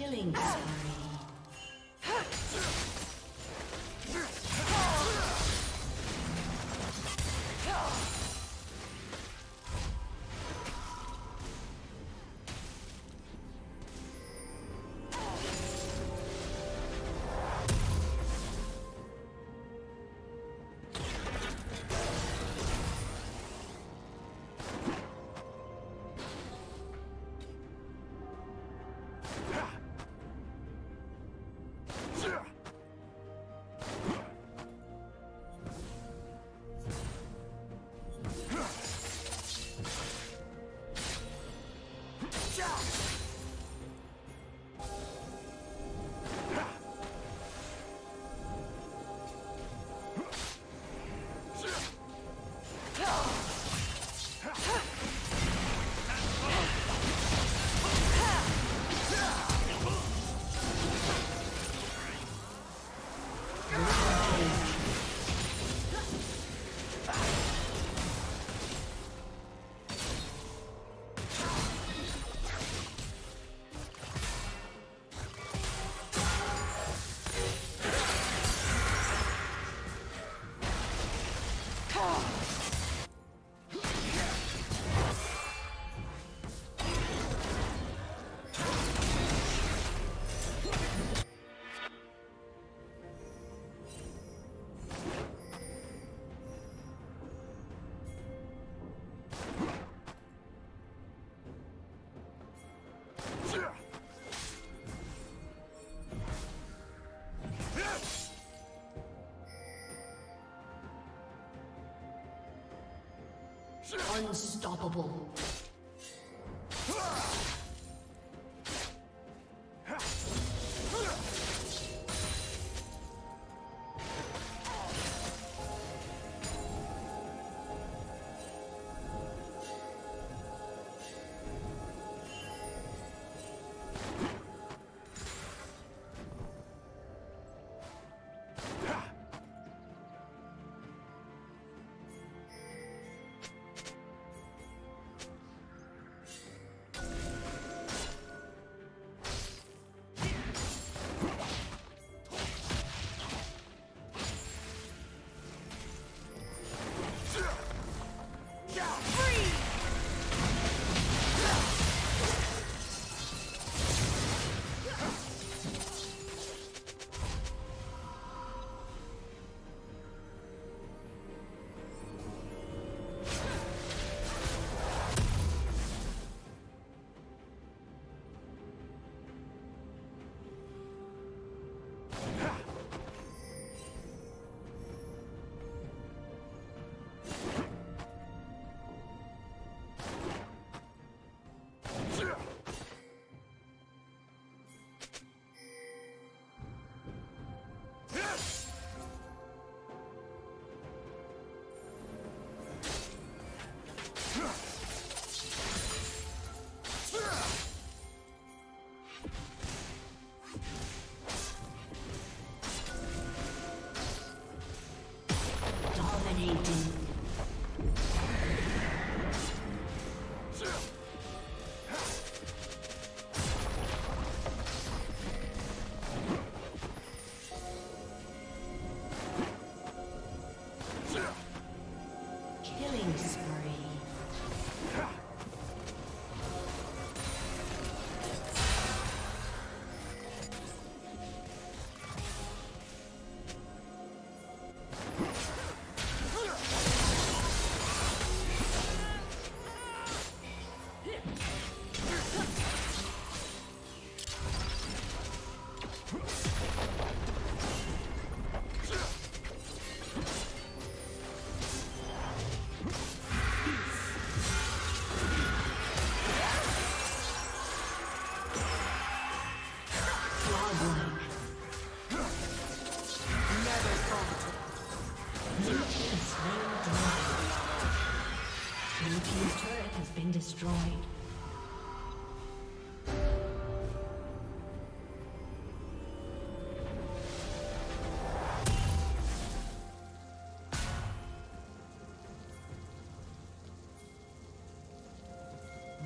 Killing spree. Unstoppable. Killing destroyed.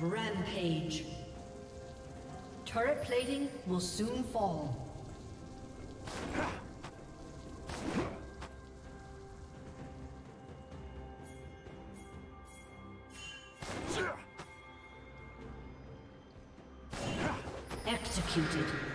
Rampage. Turret plating will soon fall. Executed.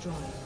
destroyed.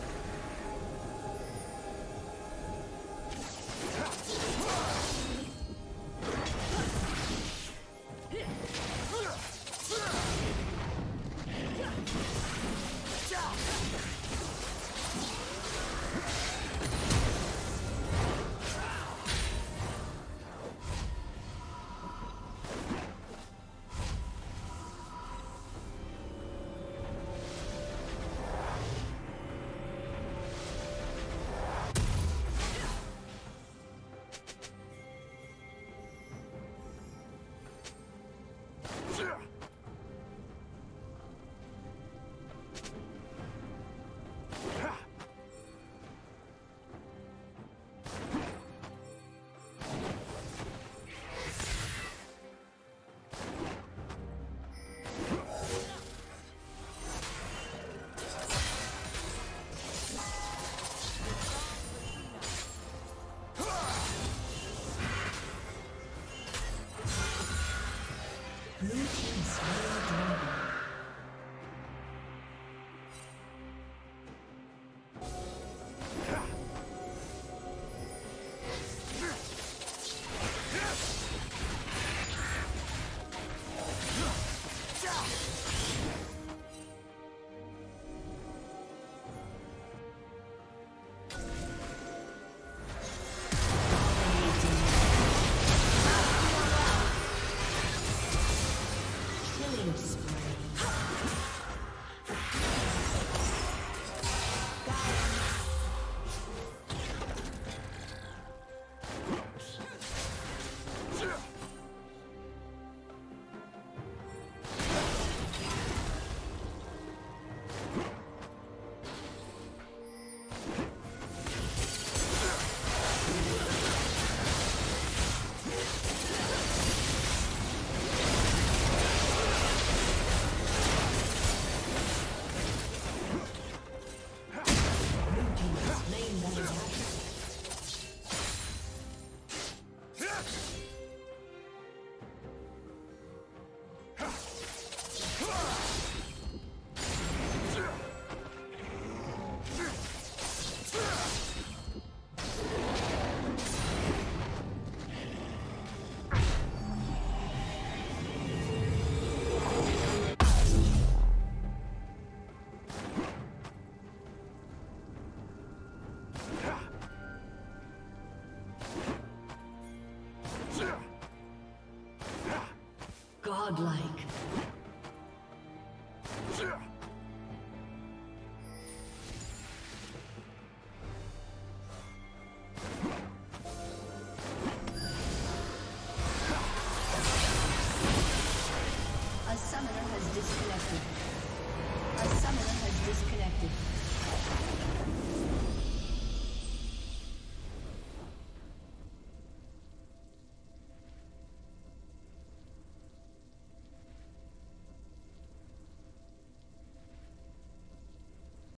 Godlike.